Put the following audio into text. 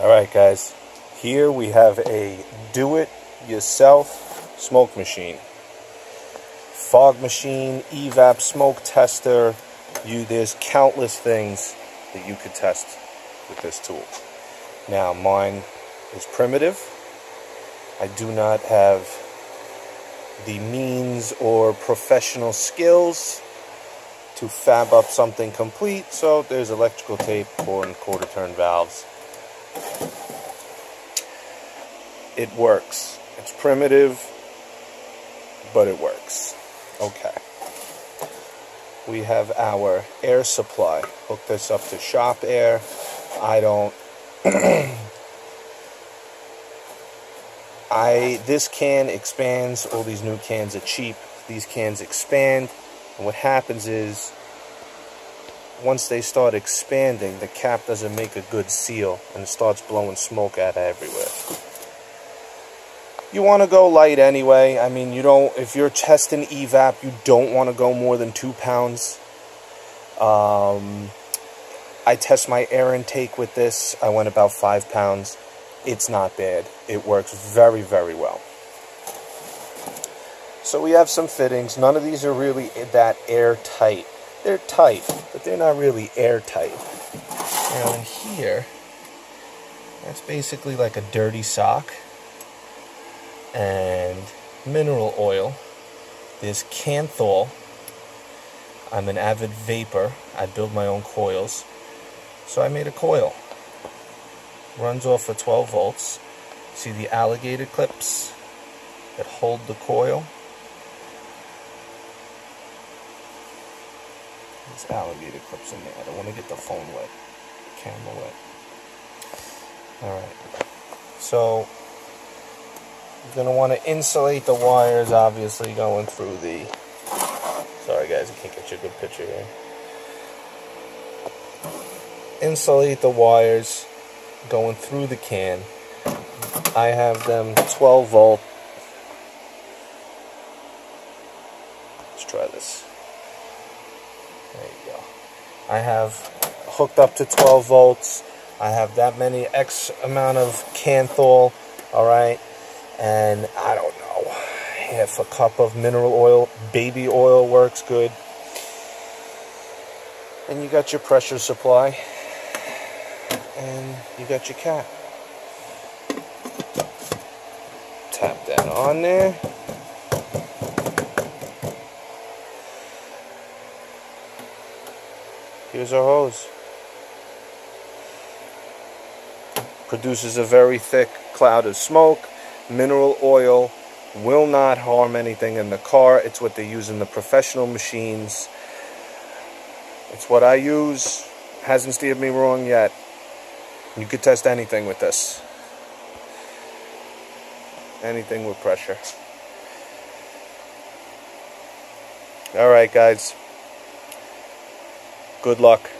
Alright guys, here we have a do-it-yourself smoke machine. Fog machine, evap smoke tester, you there's countless things that you could test with this tool. Now mine is primitive. I do not have the means or professional skills to fab up something complete, so there's electrical tape, core and quarter turn valves. It works. It's primitive, but it works. Okay. We have our air supply. Hook this up to shop air. I don't I this can expands. All these new cans are cheap. These cans expand, and what happens is once they start expanding, the cap doesn't make a good seal, and it starts blowing smoke out of everywhere. You want to go light anyway. I mean, you don't. If you're testing evap, you don't want to go more than two pounds. Um, I test my air intake with this. I went about five pounds it's not bad. It works very, very well. So we have some fittings. None of these are really that airtight. They're tight, but they're not really airtight. Now in here, that's basically like a dirty sock and mineral oil. There's Kanthal. I'm an avid vaper. I build my own coils. So I made a coil runs off of 12 volts. See the alligator clips that hold the coil? Alligator clips in there. I don't want to get the phone wet, the camera wet. Alright. So, you're going to want to insulate the wires, obviously, going through the... Sorry guys, I can't get you a good picture here. Insulate the wires going through the can. I have them 12 volt. Let's try this. There you go. I have hooked up to 12 volts. I have that many X amount of Kanthal, alright? And I don't know, half a cup of mineral oil, baby oil works good. And you got your pressure supply and you got your cap. Tap that on there. Here's our hose. Produces a very thick cloud of smoke. Mineral oil will not harm anything in the car. It's what they use in the professional machines. It's what I use. Hasn't steered me wrong yet. You could test anything with this. Anything with pressure. Alright guys. Good luck.